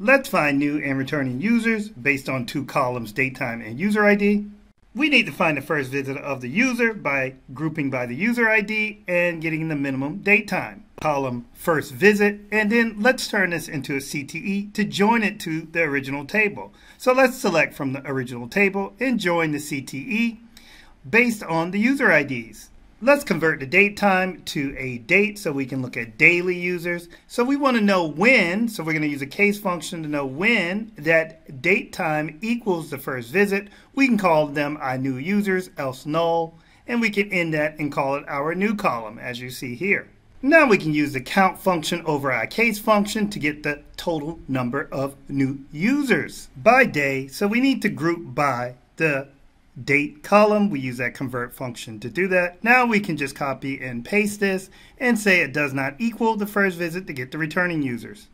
Let's find new and returning users based on two columns, date time and user ID. We need to find the first visit of the user by grouping by the user ID and getting the minimum date time. Column first visit, and then let's turn this into a CTE to join it to the original table. So let's select from the original table and join the CTE based on the user IDs. Let's convert the date time to a date so we can look at daily users. So we want to know when, so we're going to use a case function to know when that date time equals the first visit. We can call them our new users, else null, and we can end that and call it our new column as you see here. Now we can use the count function over our case function to get the total number of new users by day. So we need to group by the date column. We use that convert function to do that. Now we can just copy and paste this and say it does not equal the first visit to get the returning users.